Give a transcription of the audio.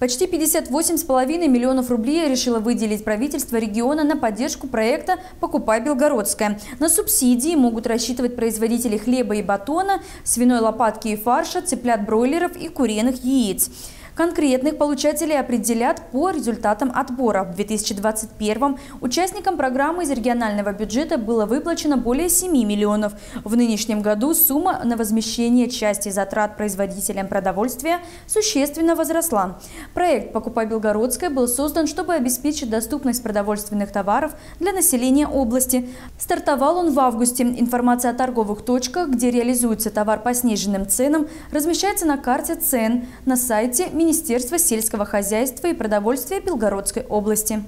Почти 58,5 миллионов рублей решило выделить правительство региона на поддержку проекта «Покупай Белгородское». На субсидии могут рассчитывать производители хлеба и батона, свиной лопатки и фарша, цыплят бройлеров и куриных яиц. Конкретных получателей определят по результатам отбора. В 2021 участникам программы из регионального бюджета было выплачено более 7 миллионов. В нынешнем году сумма на возмещение части затрат производителям продовольствия существенно возросла. Проект «Покупай Белгородское» был создан, чтобы обеспечить доступность продовольственных товаров для населения области. Стартовал он в августе. Информация о торговых точках, где реализуется товар по сниженным ценам, размещается на карте цен на сайте Министерства сельского хозяйства и продовольствия Белгородской области.